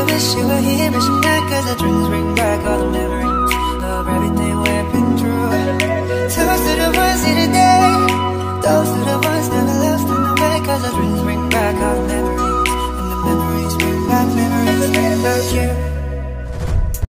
I wish you were here but you're not Cause the dreams bring back all the memories Of everything we've been through. Toast to the ones here today. Those to the ones never lost in the way Cause the dreams bring back all the memories And the memories bring back, memories bring back you